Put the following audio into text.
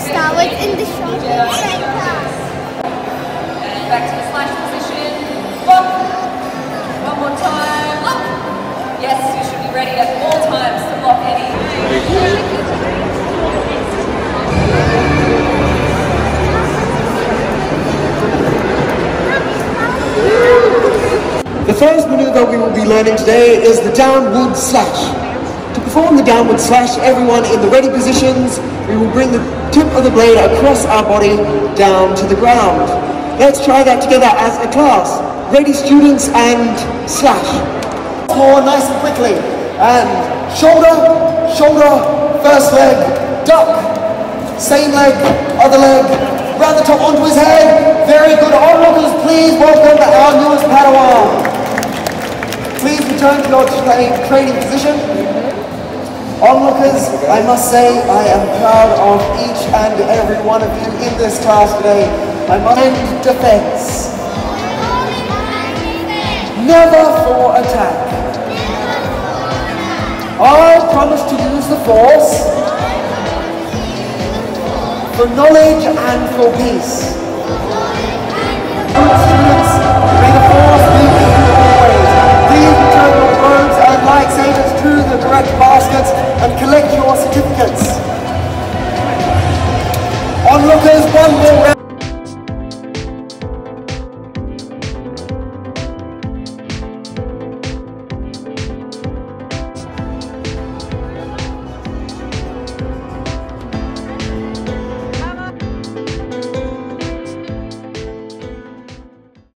Star Wars in the strawberry class. And back to the slash position. Lock. One more time. Lock. Yes, you should be ready at all times to block any. The first maneuver that we will be learning today is the downward slash. To perform the downward slash, everyone in the ready positions, we will bring the tip of the blade across our body down to the ground. Let's try that together as a class. Ready students and slash. More nice and quickly. And shoulder, shoulder, first leg, duck. Same leg, other leg, round the top onto his head. Very good. Onlookers, please welcome our newest Padawan. Please return to your tra- training position. Onlookers, I must say I am proud of each and every one of you in this class today. I must end defense. Never for attack. I promise to use the force for knowledge and for peace. There's one more round.